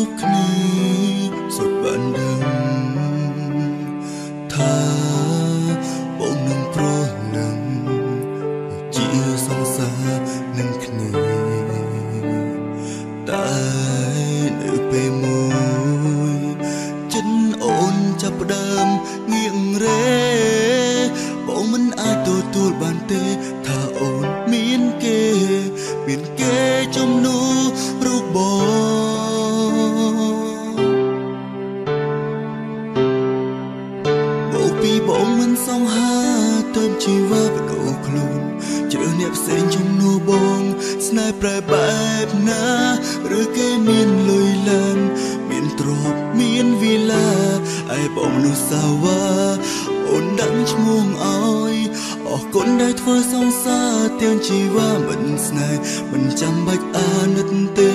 គ្រប់គ្នាសុទ្ធបានដឹងថាបងនឹងប្រនឹងជាសង្សារនឹងគ្នាតែនៅពេលមួយចិត្តអូនចាប់ផ្ដើមងាករេបងមិនអាចទទួលបានទេថាអូនមានគេមានគេ ឯបងមនុស្សសាវ៉ាអូនដឹងឈ្មោះឲ្យអរគុណដែលធ្វើសង្សារទាំងជីវ៉ាមិនស្នេហ៍មិនចាំបាច់អាណិតទេ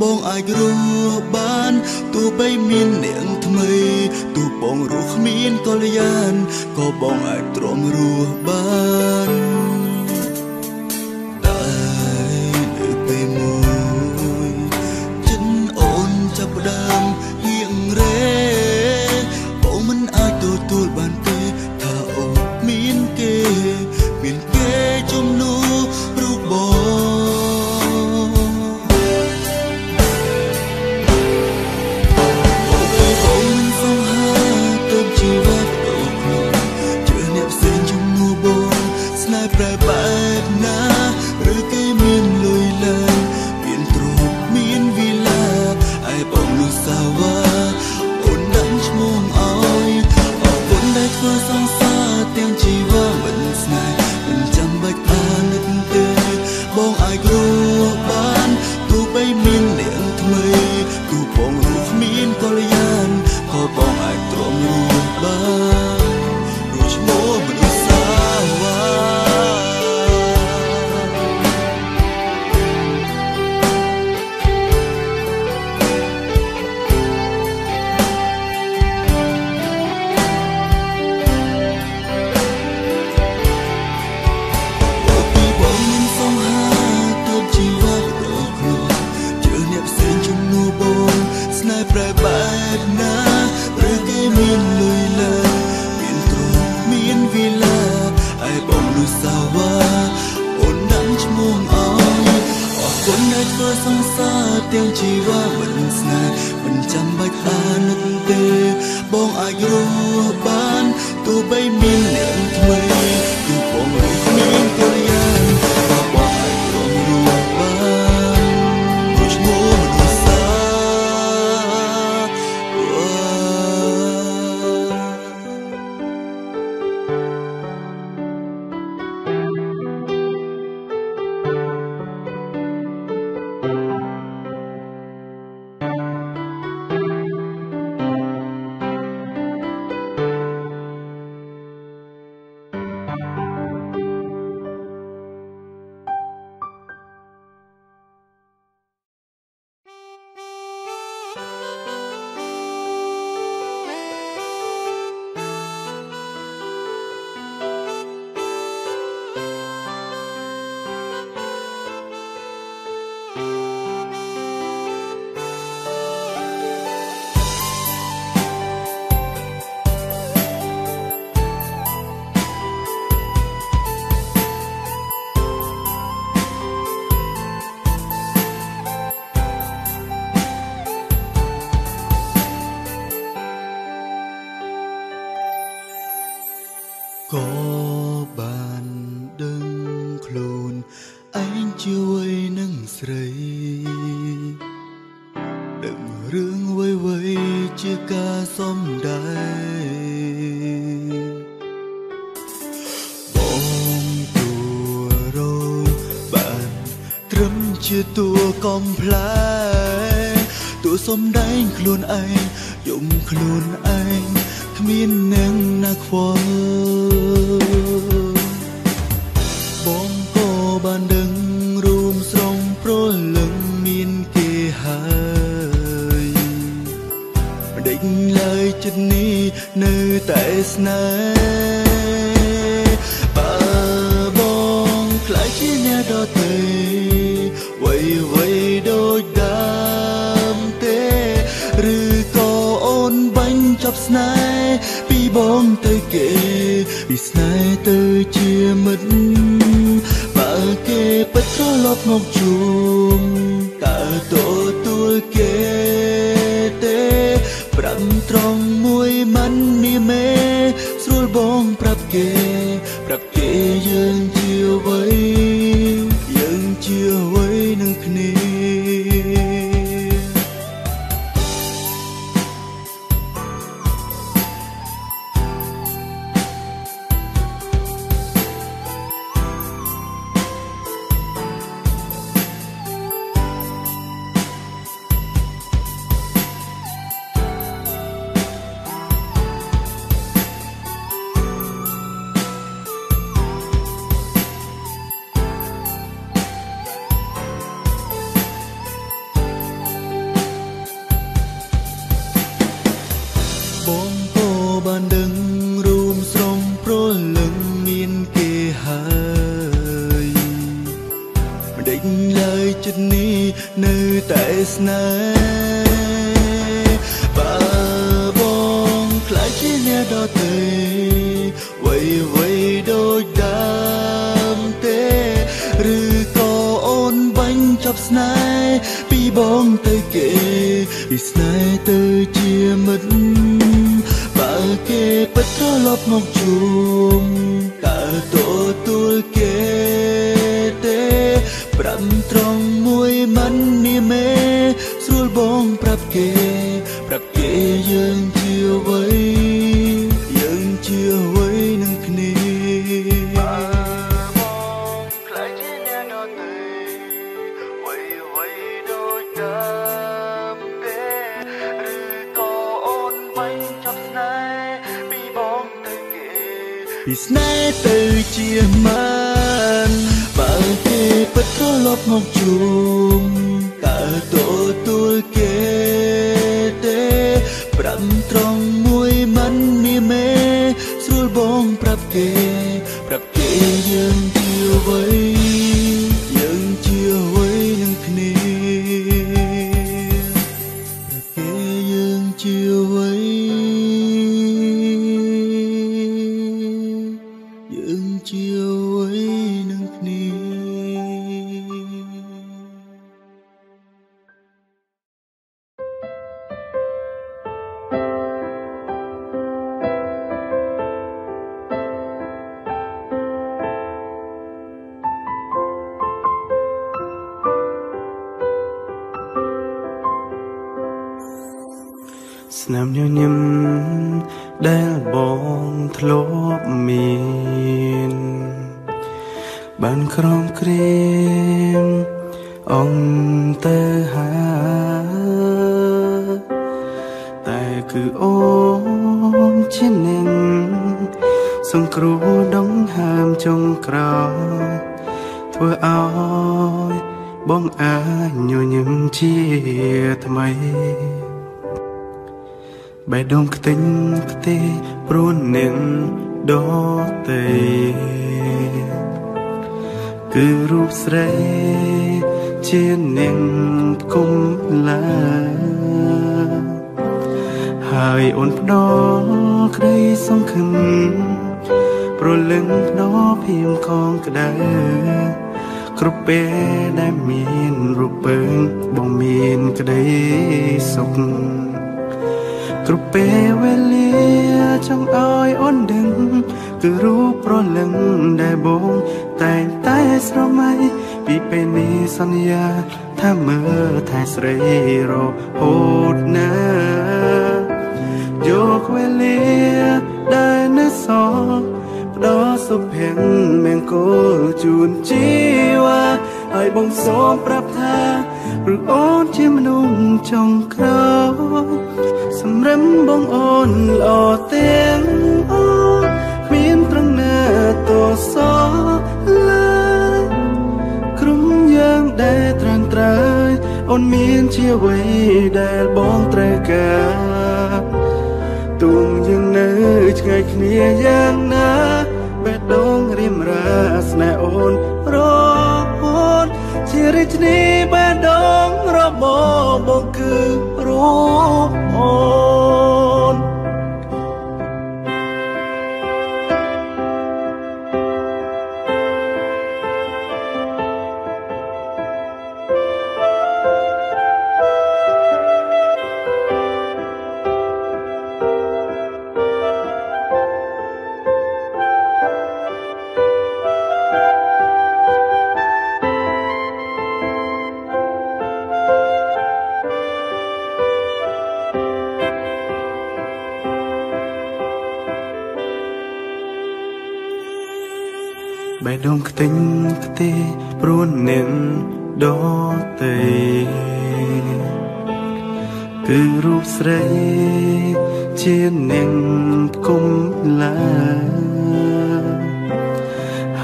បងអាចរស់បានទោះបីមាននាងថ្មីទោះបងរស់គ្មានកល្យានក៏បងអាចទ្រាំរស់បាន ថ្មីទោះបងរស់គ្មានកល្យានក៏បងអាចទ្រាំរស់បាន បង ក៏បានដឹងខ្លួនឯងជួយនឹងស្រីដឹងរឿងវៃវៃជាការសំដែងបងទួរងបានត្រឹមជាតួកំប្លែងតួសំដែងខ្លួនឯងយំខ្លួនឯងគ្មាននឹងណាខ្វល់ ដេញឡើយចិត្តនេះនៅតែស្នេហ៍បើបងខ្លាចជាអ្នកដទៃវៃវៃដូចដើមទេឬក៏អូនបាញ់ចប់ស្នេហ៍ពីបងទៅគេពីស្នេហ៍ទៅជាមិត្តបើគេពិតត្រឡប់មកជួបតើទ មួយមិនមានមេស្រួលបងប្រាប់គេ ប្រាប់គេយើងជាអ្វី បងពោបានដឹងរួមស្រំប្រលឹងមានគេហើយមិនដេញឡើយចិត្តនេះនៅតែស្នេហ៍បើបងខ្លាចជាអ្នកដទៃវ័យវ័យដូចដើមទេឬក៏អូនបាញ់ចាប់ស្នេហ៍ពីបងទៅគេពីស្នេហ៍ទៅជាមិត្តបើ គេពិតត្រឡប់មកជួបតើទទួលគេទេប្រាំត្រង់មួយមិននាមេ ពិតត្រឡប់មកជួបតើទ ស្នាមញញឹមដែលបងធ្លាប់មានបានក្រំគ្រៀមអង្គទៅហាតែគឺអូនជានឹងសង្គ្រោះដងហើមចុងក្រោយធ្វើឲ្យបងអាចញញឹមជាថ្មី បេះដូងខ្ទេញខ្ទេព្រួននឹងដតេគឺរូបស្រីជានឹងគុំឡាហើយអូនផ្ដល់ក្តីសង្ឃឹមប្រលឹងផ្ដោភៀមខងក្តៅគ្រប់ពេលដែលមានរូបពើងបងមានក្តីសុខ គ្រប់ពេលវេលាចង់ឲ្យអូនដឹងគឺរូបប្រលឹងដែលបងតែងតែស្រមៃពីពេលនេះសន្យាថាមើលថែស្រីរហូតណាយកវេលាដែលនៅសល់ផ្ដល់សុភ័ក្រមង្គលជូនជីវ៉ាហើយបងសូមប្រាប់ថា ព្រោះអូនជាមនុស្សចុងក្រោយសម្រឹមបងអូនល្អទាំងអូនគ្មានត្រង់ណាតសឡើយក្រុមយើងដែលត្រាំត្រើយអូនមានជាអ្វីដែលបងត្រូវការទុំយើងនៅឆ្ងាយគ្នាយ៉ាងណាបេះដូងរៀមរាស្នេហ៍អូនរហូត ជារាជនីបេះដូងរបស់បងគឺរូបអូ ខ្ទេញខ្ទេព្រួននិនដតេគឺរូបស្រីជានាងគុំឡា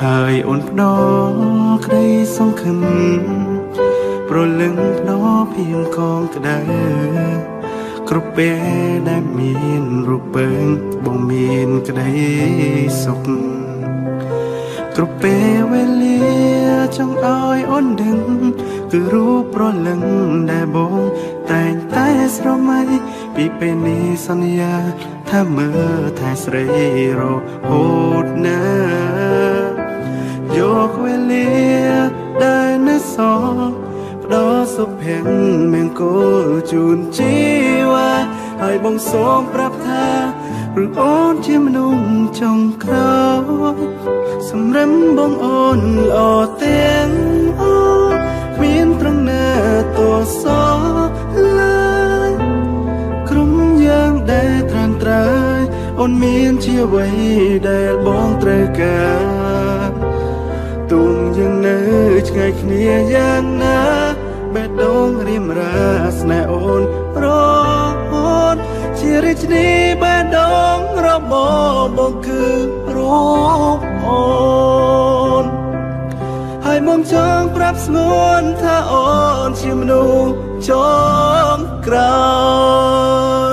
ហើយអូនផ្ដោក្តីសង្ឃឹមប្រលឹងផ្ដោភៀងកងក្តៅគ្រប់ពេលដែលមានរូបពើងបងមានក្តីសុខ គ្រប់ពេលវេលាចង់ឲ្យអូនដឹង គឺរូបប្រលឹងដែលបងតែងតែស្រមៃពីពេលនេះសន្យាថាមើលថែស្រីរហូតណាយកវេលាដែលនៅសល់ផ្ដល់សុភ័ក្រមង្គលជូនជីវ៉ាហើយបងសូមប្រាប់ថា ឬអូនជាមនុស្សចុងក្រោយសម្រឹមបងអូនល្អទាំងអស់មានត្រង់ណាតសឡើយក្រុមយ៉ាងដែលត្រានត្រើយអូនមានជាអ្វីដែលបងត្រូវការទុំយើងនៅឆ្ងាយគ្នាយ៉ាងណាបេះដូងរៀមរាស្នេហ៍អូនរហូតជារាជនីបេះដូង របស់បងគឺរូបអូនហើយមកចង់ប្រាប់ស្ងួនថាអូនជាមនុស្សចងក្រោយ